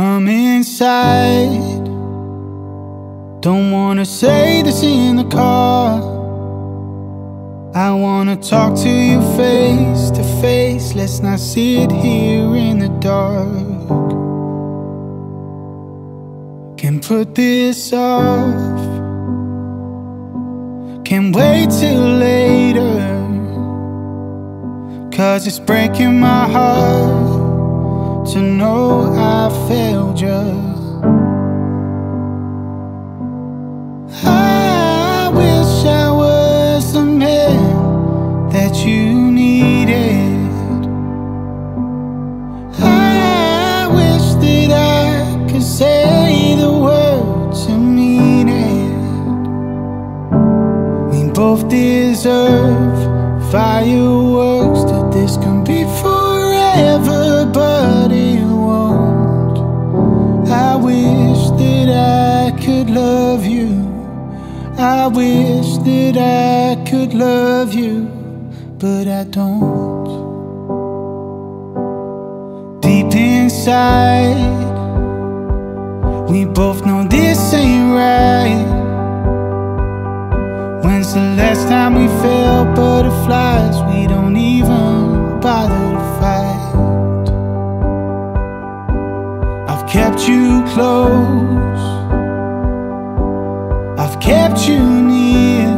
Come inside. Don't wanna say this in the car. I wanna talk to you face to face. Let's not sit here in the dark. Can put this off. Can wait till later. Cause it's breaking my heart to know I failed you. I wish I was the man that you needed. I wish that I could say the words and mean it. We both deserve fireworks that this can love you. I wish that I could love you, but I don't. Deep inside, we both know this ain't right. When's the last time we felt butterflies? We don't even bother to fight. I've kept you close, kept you near.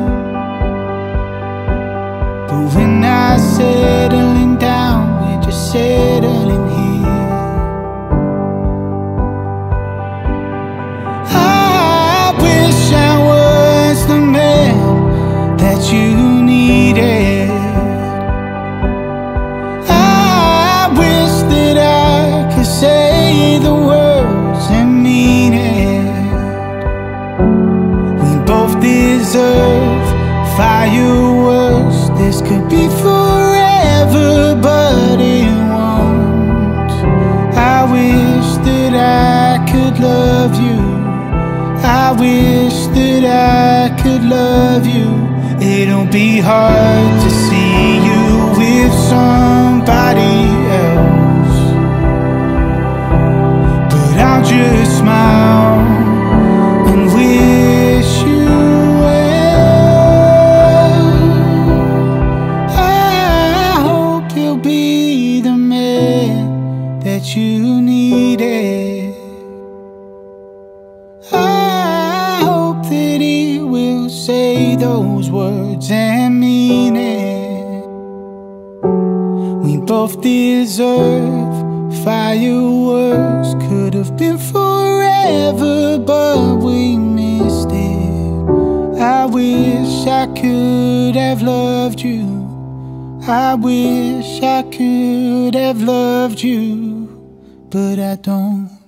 But when I settling down, we're just settling here. I wish I was the man that you deserve fireworks. This could be forever, but it won't. I wish that I could love you. I wish that I could love you. It'll be hard to see you with somebody that you needed. I hope that he will say those words and mean it. We both deserve fireworks. Could have been forever, but we missed it. I wish I could have loved you. I wish I could have loved you, but I don't.